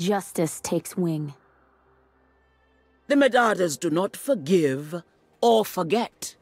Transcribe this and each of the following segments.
Justice takes wing. The Medardas do not forgive or forget.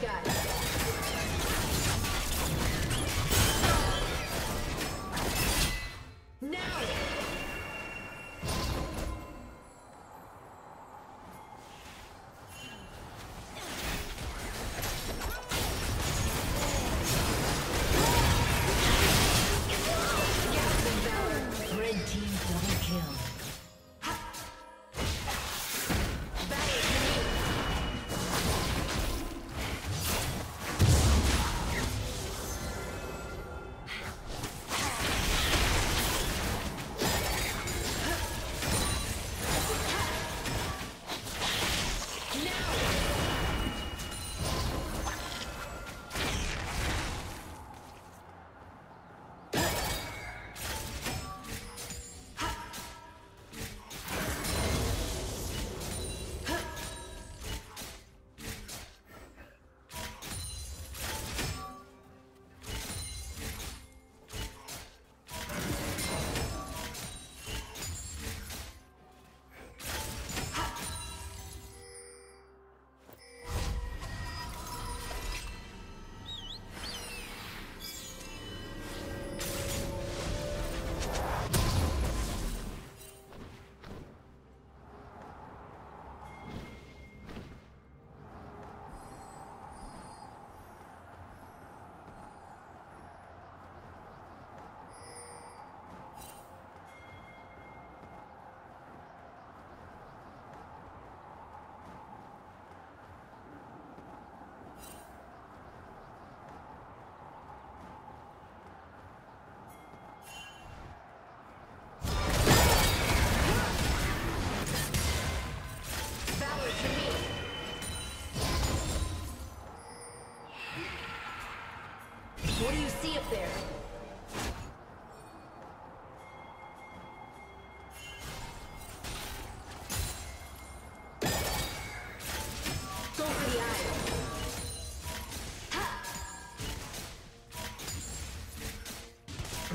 guys.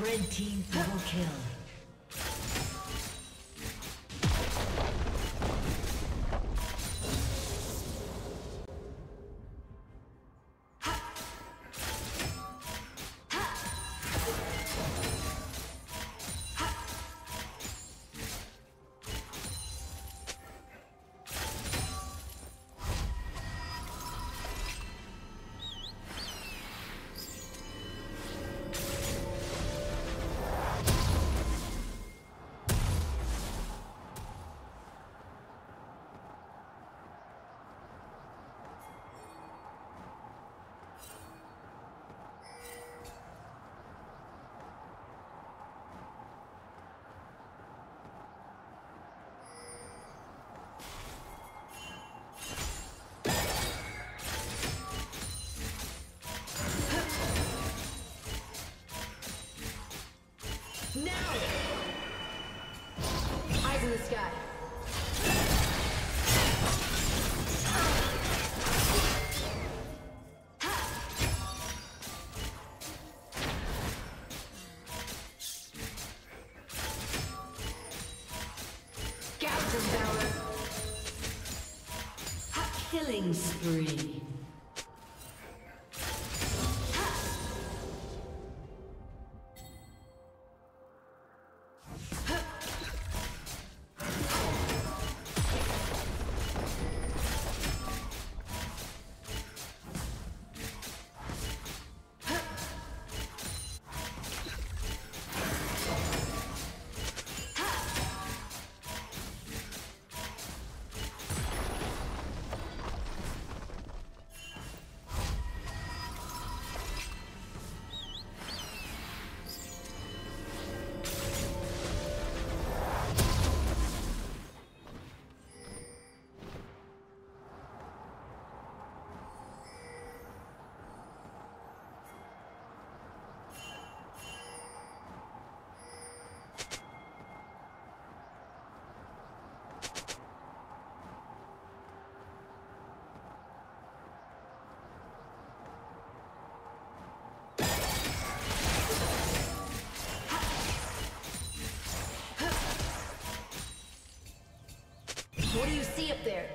Red team double kill. Killing do you see up there?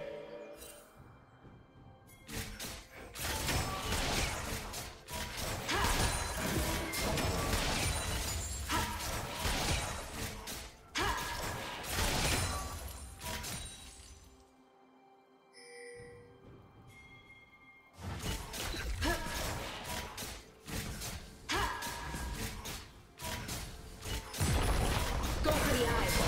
Go for the eyes.